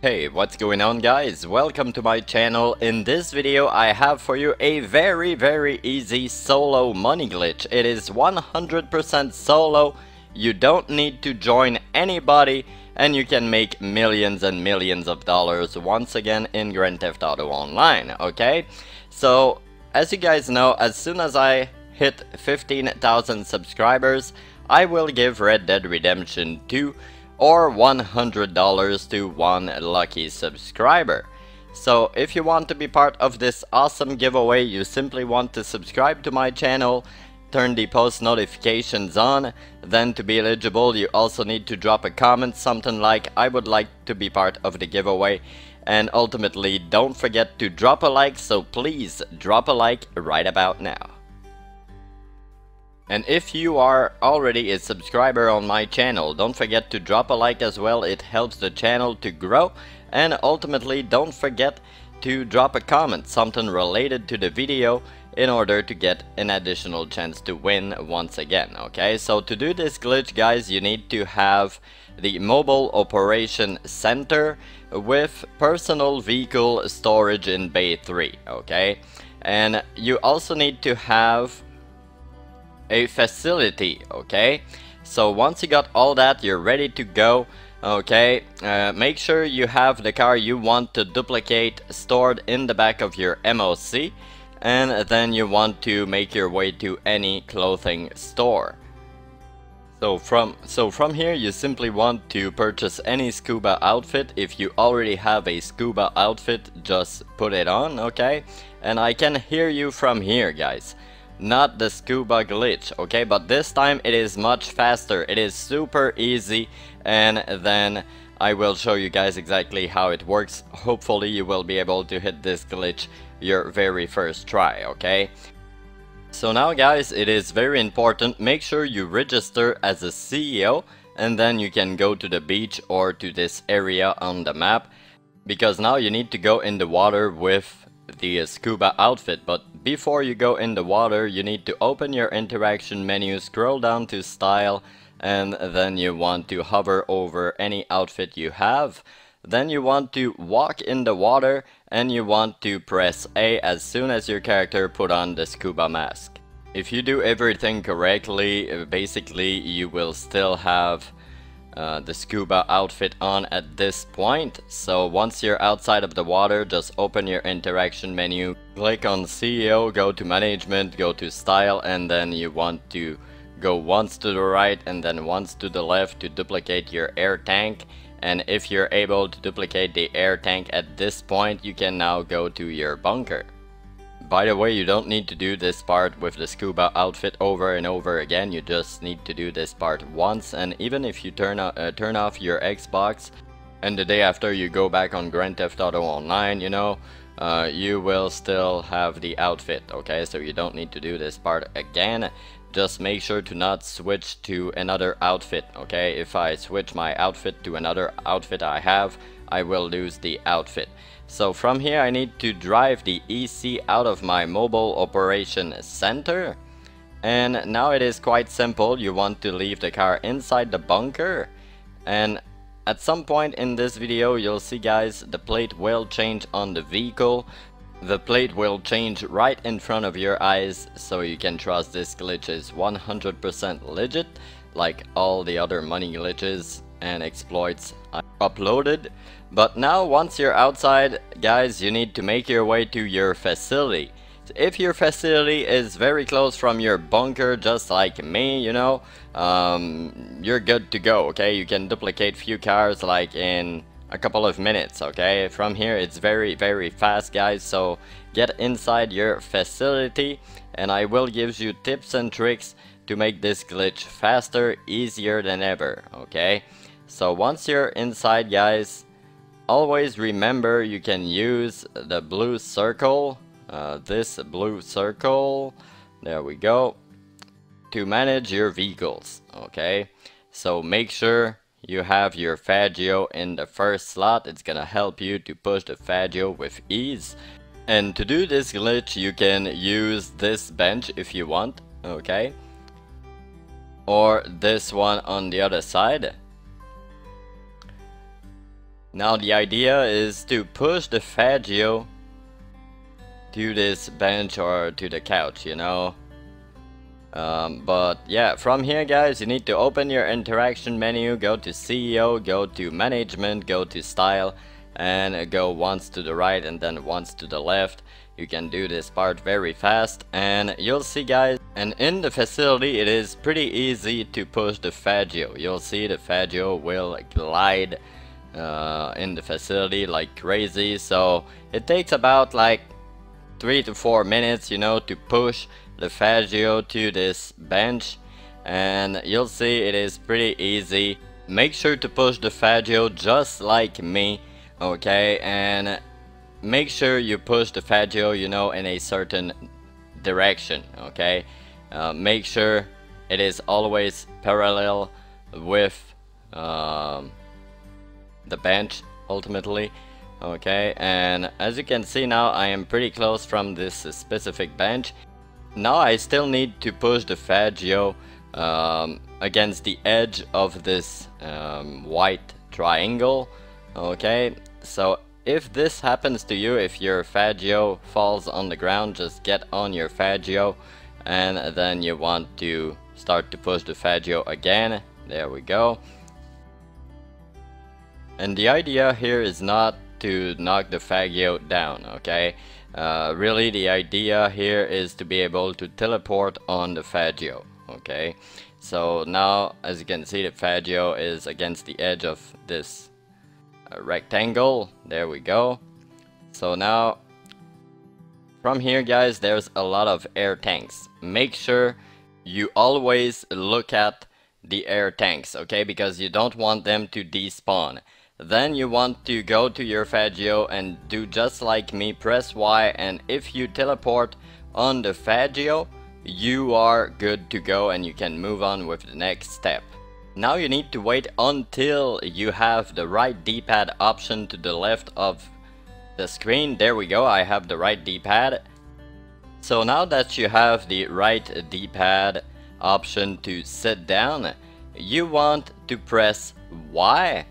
Hey, what's going on guys? Welcome to my channel. In this video I have for you a very very easy solo money glitch. It is 100% solo, you don't need to join anybody and you can make millions and millions of dollars once again in Grand Theft Auto Online, okay? So, as you guys know, as soon as I hit 15,000 subscribers, I will give Red Dead Redemption 2 or $100 to one lucky subscriber. So if you want to be part of this awesome giveaway, you simply want to subscribe to my channel, turn the post notifications on, then to be eligible you also need to drop a comment, something like I would like to be part of the giveaway. And ultimately don't forget to drop a like, so please drop a like right about now. And if you are already a subscriber on my channel, don't forget to drop a like as well, it helps the channel to grow. And ultimately, don't forget to drop a comment, something related to the video, in order to get an additional chance to win once again, okay? So to do this glitch, guys, you need to have the Mobile Operation Center with Personal Vehicle Storage in Bay 3, okay? And you also need to have a facility okay? So once you got all that you're ready to go okay? Uh, make sure you have the car you want to duplicate stored in the back of your MOC and then you want to make your way to any clothing store. So from so from here you simply want to purchase any scuba outfit. If you already have a scuba outfit just put it on okay? And I can hear you from here guys not the scuba glitch okay? But this time it is much faster. It is super easy and then I will show you guys exactly how it works. Hopefully you will be able to hit this glitch your very first try okay? So now guys it is very important make sure you register as a CEO and then you can go to the beach or to this area on the map because now you need to go in the water with the scuba outfit but before you go in the water you need to open your interaction menu scroll down to style and then you want to hover over any outfit you have. Then you want to walk in the water and you want to press A as soon as your character put on the scuba mask. If you do everything correctly basically you will still have uh, the scuba outfit on at this point. So once you're outside of the water, just open your interaction menu, click on CEO, go to management, go to style, and then you want to go once to the right and then once to the left to duplicate your air tank. And if you're able to duplicate the air tank at this point, you can now go to your bunker. By the way, you don't need to do this part with the scuba outfit over and over again, you just need to do this part once and even if you turn, uh, turn off your Xbox and the day after you go back on Grand Theft Auto Online, you know, uh, you will still have the outfit, okay? So you don't need to do this part again. Just make sure to not switch to another outfit, okay? If I switch my outfit to another outfit I have, I will lose the outfit. So from here I need to drive the EC out of my mobile operation center. And now it is quite simple, you want to leave the car inside the bunker. And at some point in this video you'll see guys the plate will change on the vehicle. The plate will change right in front of your eyes so you can trust this glitch is 100% legit like all the other money glitches and exploits I uploaded. But now once you're outside, guys, you need to make your way to your facility. If your facility is very close from your bunker, just like me, you know, um, you're good to go, okay? You can duplicate few cars like in a couple of minutes, okay? From here, it's very, very fast, guys, so get inside your facility and I will give you tips and tricks to make this glitch faster, easier than ever, okay? So once you're inside guys, always remember you can use the blue circle, uh, this blue circle, there we go, to manage your vehicles, okay? So make sure you have your Faggio in the first slot, it's gonna help you to push the Faggio with ease. And to do this glitch you can use this bench if you want, okay? or this one on the other side. Now the idea is to push the Faggio to this bench or to the couch, you know. Um, but yeah, from here guys, you need to open your interaction menu, go to CEO, go to management, go to style, and go once to the right and then once to the left. You can do this part very fast and you'll see guys, and in the facility it is pretty easy to push the Faggio. You'll see the Faggio will glide uh, in the facility like crazy, so it takes about like 3 to 4 minutes, you know, to push the Faggio to this bench and you'll see it is pretty easy. Make sure to push the Faggio just like me, okay, and make sure you push the Faggio, you know, in a certain direction, okay. Uh, make sure it is always parallel with um, the bench ultimately okay? And as you can see now I am pretty close from this specific bench. Now I still need to push the Faggio um, against the edge of this um, white triangle okay? So if this happens to you if your Faggio falls on the ground just get on your Faggio and then you want to start to push the Faggio again. There we go and the idea here is not to knock the Faggio down, okay? Uh, really the idea here is to be able to teleport on the Faggio, okay? So now, as you can see, the Faggio is against the edge of this uh, rectangle. There we go. So now, from here guys, there's a lot of air tanks. Make sure you always look at the air tanks, okay? Because you don't want them to despawn. Then you want to go to your Faggio and do just like me, press Y and if you teleport on the Faggio, you are good to go and you can move on with the next step. Now you need to wait until you have the right D-pad option to the left of the screen. There we go, I have the right D-pad. So now that you have the right D-pad option to sit down, you want to press Y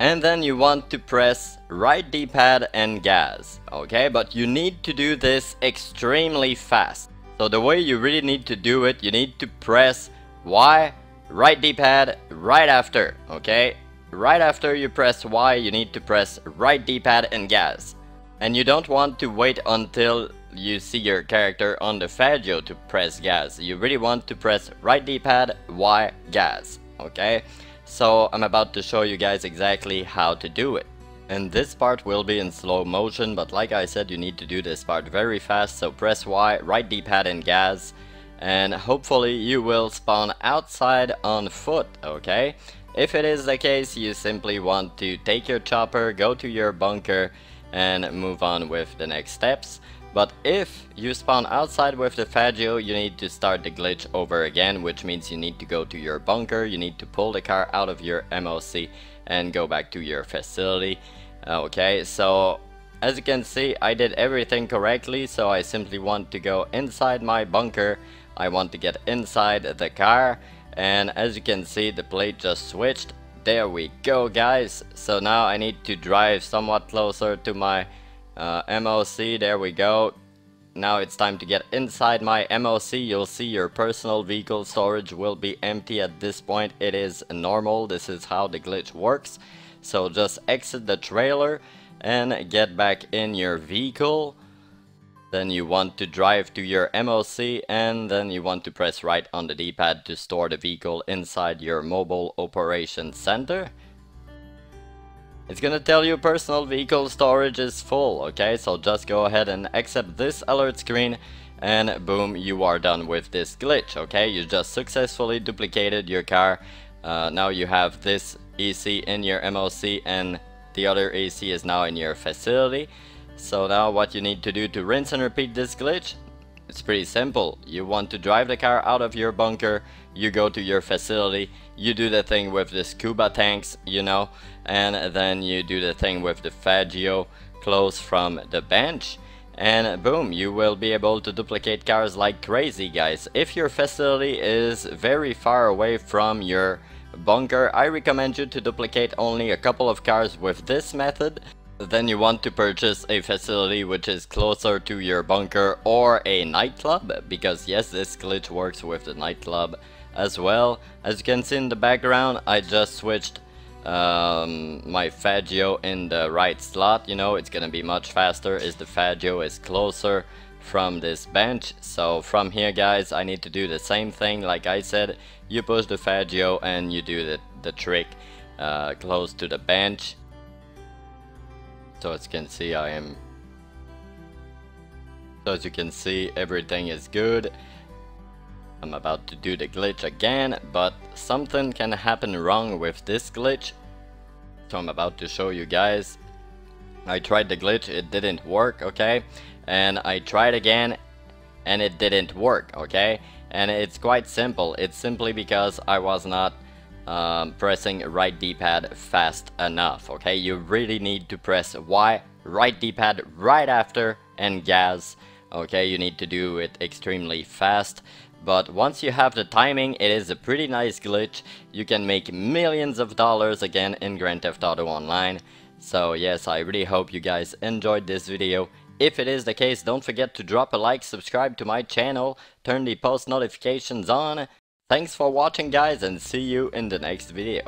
and then you want to press right d-pad and gas okay? But you need to do this extremely fast. So the way you really need to do it you need to press Y right d-pad right after okay? Right after you press Y you need to press right d-pad and gas. And you don't want to wait until you see your character on the Faggio to press gas. You really want to press right d-pad Y gas okay so I'm about to show you guys exactly how to do it. And this part will be in slow motion, but like I said, you need to do this part very fast, so press Y, right D-pad and gas, and hopefully you will spawn outside on foot, okay? If it is the case, you simply want to take your chopper, go to your bunker, and move on with the next steps. But if you spawn outside with the Faggio, you need to start the glitch over again, which means you need to go to your bunker, you need to pull the car out of your MOC and go back to your facility. Okay, so as you can see, I did everything correctly, so I simply want to go inside my bunker. I want to get inside the car, and as you can see, the plate just switched. There we go, guys. So now I need to drive somewhat closer to my uh, MOC, there we go. Now it's time to get inside my MOC. You'll see your personal vehicle storage will be empty at this point. It is normal. This is how the glitch works. So just exit the trailer and get back in your vehicle. Then you want to drive to your MOC and then you want to press right on the D-pad to store the vehicle inside your mobile operation center. It's gonna tell you personal vehicle storage is full, okay? So just go ahead and accept this alert screen and boom, you are done with this glitch, okay? You just successfully duplicated your car. Uh, now you have this EC in your MOC and the other AC is now in your facility. So now what you need to do to rinse and repeat this glitch, it's pretty simple. You want to drive the car out of your bunker, you go to your facility, you do the thing with the scuba tanks, you know, and then you do the thing with the Faggio close from the bench and boom, you will be able to duplicate cars like crazy guys. If your facility is very far away from your bunker, I recommend you to duplicate only a couple of cars with this method. Then you want to purchase a facility which is closer to your bunker or a nightclub because yes, this glitch works with the nightclub as well. As you can see in the background, I just switched um, my Faggio in the right slot. You know, it's gonna be much faster as the Faggio is closer from this bench. So from here guys, I need to do the same thing like I said. You push the Faggio and you do the, the trick uh, close to the bench. So as you can see I am... So as you can see everything is good. I'm about to do the glitch again, but something can happen wrong with this glitch. So I'm about to show you guys. I tried the glitch, it didn't work, okay? And I tried again, and it didn't work, okay? And it's quite simple. It's simply because I was not um, pressing right D-pad fast enough, okay? You really need to press Y, right D-pad right after, and gas, okay? You need to do it extremely fast. But once you have the timing, it is a pretty nice glitch. You can make millions of dollars again in Grand Theft Auto Online. So yes, I really hope you guys enjoyed this video. If it is the case, don't forget to drop a like, subscribe to my channel, turn the post notifications on. Thanks for watching guys and see you in the next video.